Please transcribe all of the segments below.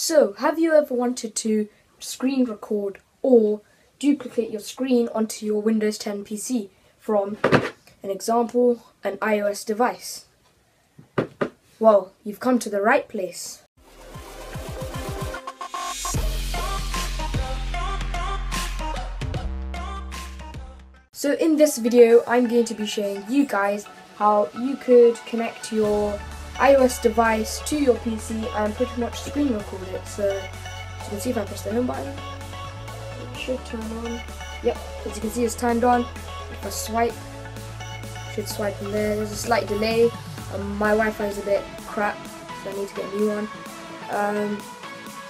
So, have you ever wanted to screen record or duplicate your screen onto your Windows 10 PC from an example, an iOS device? Well, you've come to the right place. So in this video, I'm going to be showing you guys how you could connect your iOS device to your PC and pretty much screen record it. So as you can see if I press the home button, it should turn on. Yep, as you can see it's turned on. If I swipe, should swipe in there. There's a slight delay. Um, my Wi-Fi is a bit crap, so I need to get a new one. Um,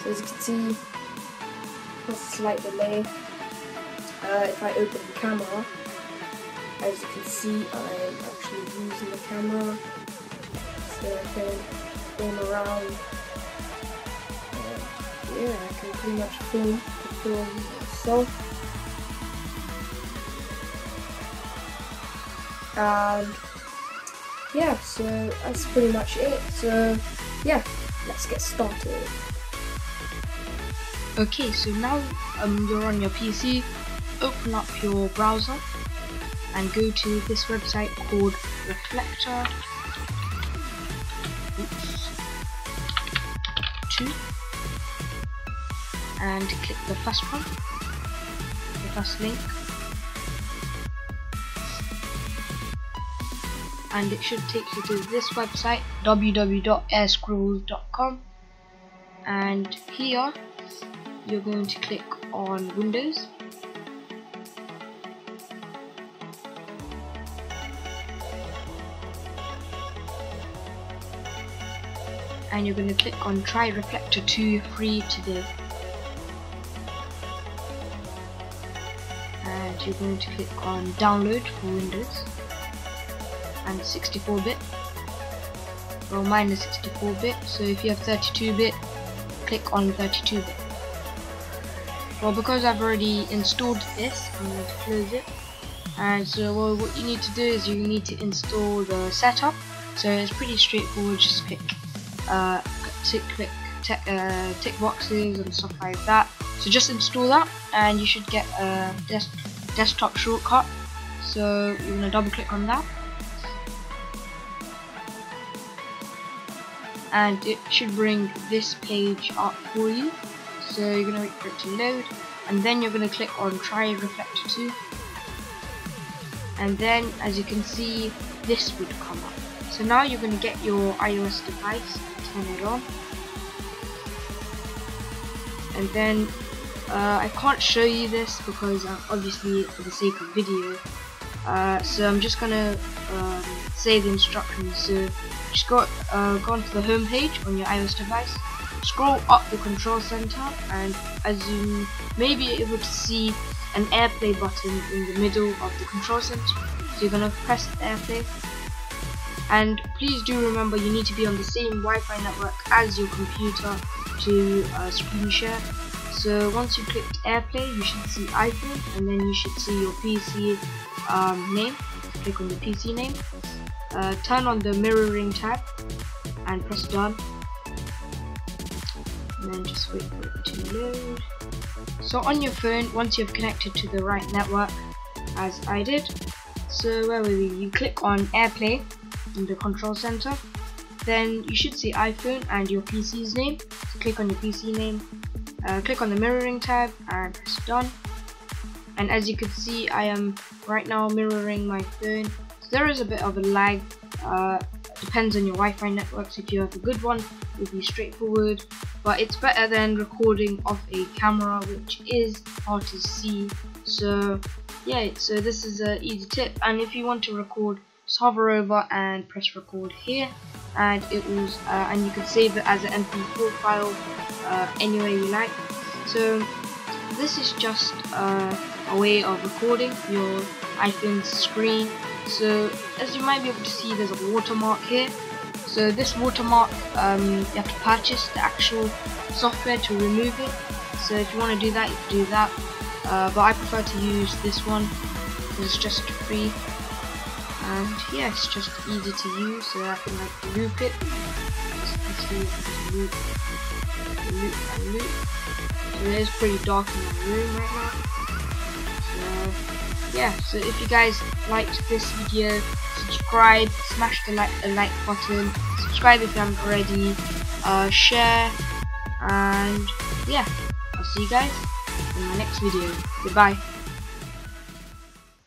so as you can see, there's a slight delay. Uh, if I open the camera, as you can see I'm actually using the camera so I can film around. And yeah I can pretty much film, film myself. And yeah so that's pretty much it. So yeah let's get started. Okay, so now um, you're on your PC, open up your browser and go to this website called Reflector oops, 2 and click the first one, the first link. And it should take you to this website www.airsquirrels.com and here you're going to click on Windows and you're going to click on try reflector 2 free today and you're going to click on download for Windows and 64-bit well mine is 64-bit so if you have 32-bit click on 32-bit well because I've already installed this I'm going to close it. And so well, what you need to do is you need to install the setup. So it's pretty straightforward just click uh, tick, click tick, uh, tick boxes and stuff like that. So just install that and you should get a des desktop shortcut. So you're going to double click on that. And it should bring this page up for you. So you're going to wait for it to load and then you're going to click on try reflector 2 and then as you can see this would come up so now you're going to get your iOS device turn it on. And then uh, I can't show you this because uh, obviously for the sake of video uh, so I'm just gonna um, say the instructions. So just go, uh, go onto the home page on your iOS device scroll up the control center and as you may be able to see an airplay button in the middle of the control center. So you're gonna press airplay and please do remember you need to be on the same Wi-Fi network as your computer to uh, screen share. So once you clicked AirPlay you should see iPhone and then you should see your PC um, name. Click on the PC name. Uh, turn on the mirroring tab and press done. And then just wait for it to load. So on your phone once you've connected to the right network as I did so where were we? You click on AirPlay in the control center. Then you should see iPhone and your PC's name. So click on your PC name uh, click on the mirroring tab and press done. And as you can see I am right now mirroring my phone. So there is a bit of a lag uh, depends on your Wi-Fi networks. If you have a good one it will be straightforward but it's better than recording off a camera which is hard to see. So yeah so this is an easy tip. And if you want to record just hover over and press record here. And it will uh, and you can save it as an mp4 file uh, you like. So this is just uh, a way of recording your iPhone screen. So as you might be able to see there's a watermark here. So this watermark um, you have to purchase the actual software to remove it. So if you want to do that you can do that. Uh, but I prefer to use this one. Because it's just free and yeah it's just easy to use so I can like loop it just loop, loop loot. So it is pretty dark in my room right now. So yeah, so if you guys liked this video, subscribe, smash the like, the like button, subscribe if you haven't already, uh, share, and yeah, I'll see you guys in my next video. Goodbye.